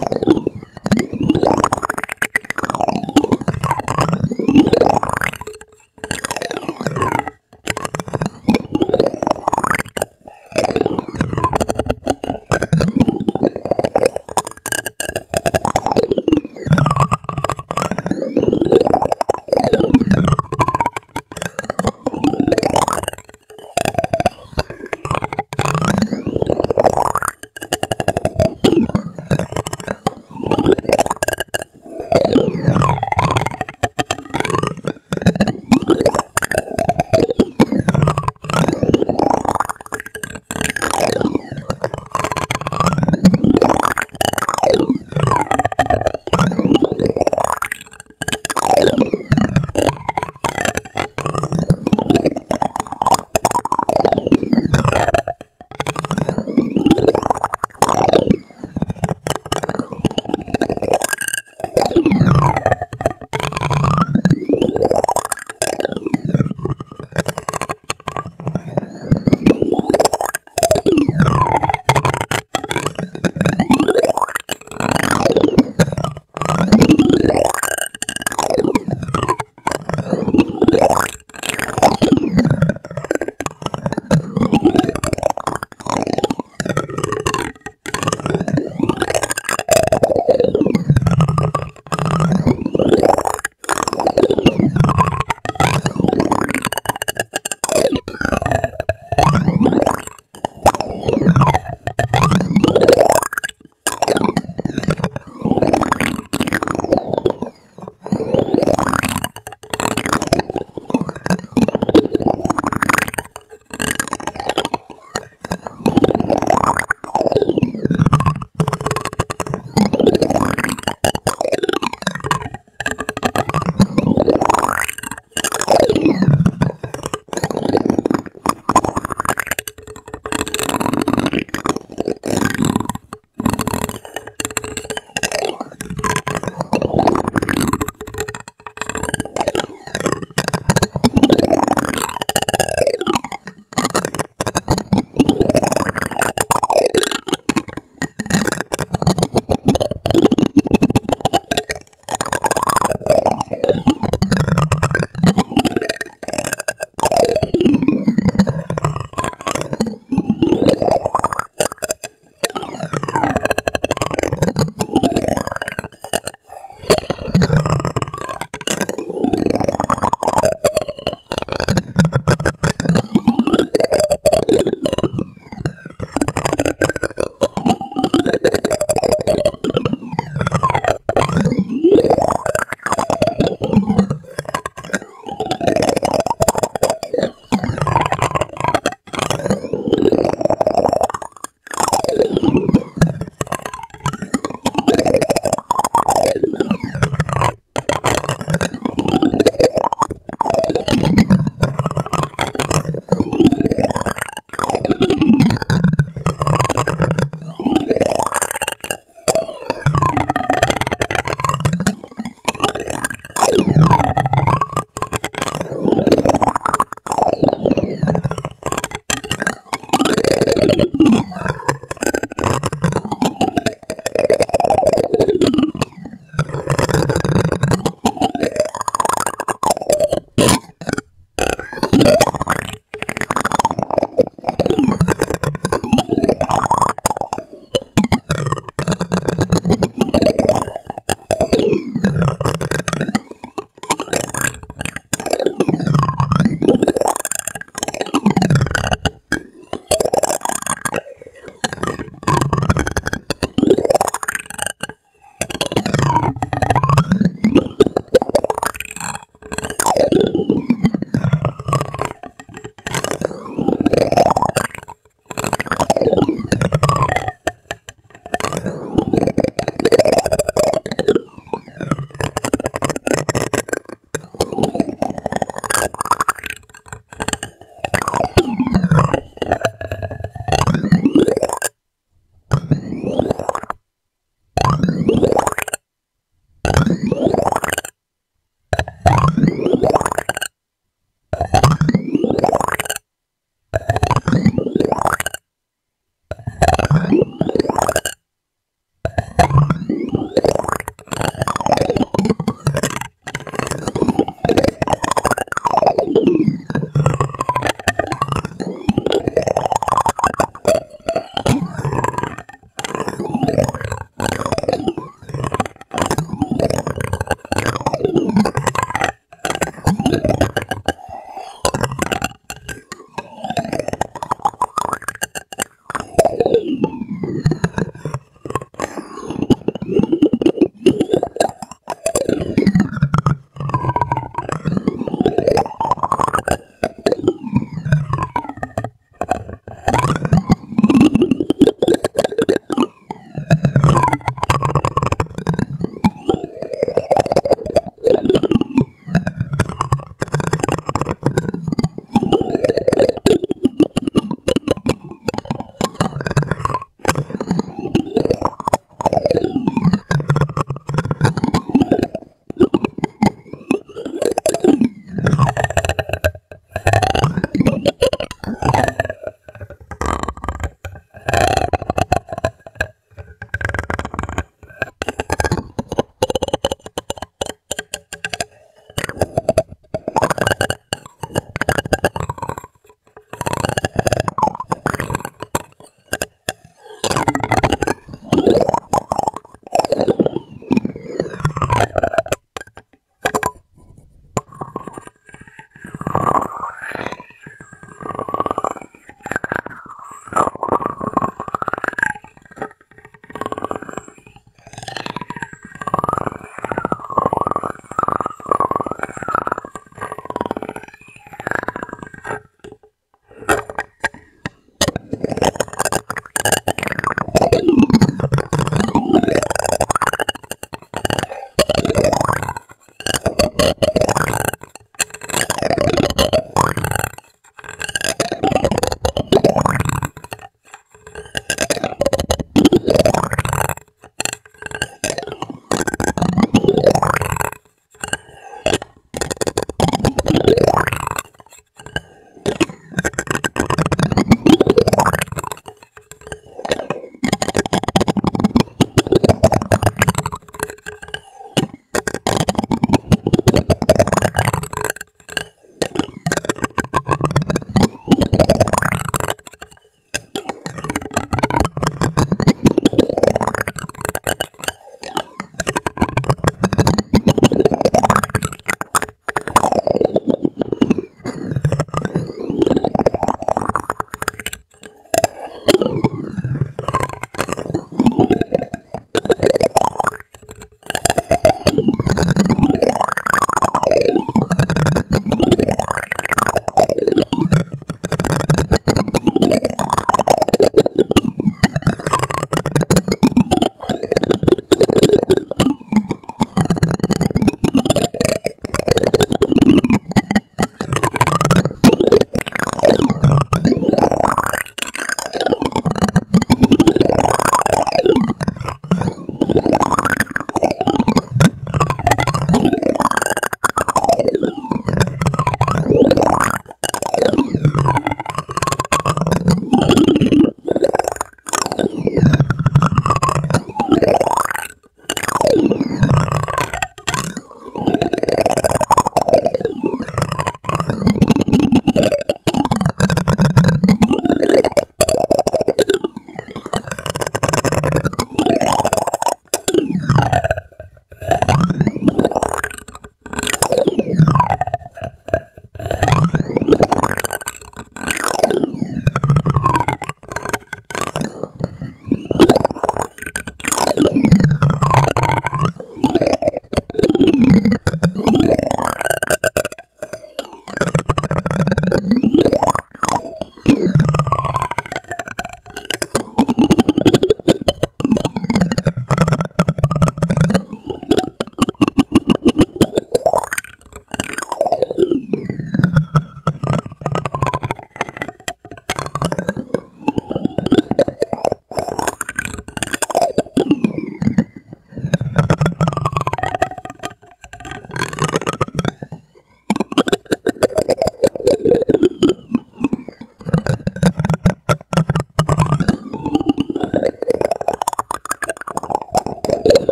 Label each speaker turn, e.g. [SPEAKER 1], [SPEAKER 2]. [SPEAKER 1] Wow.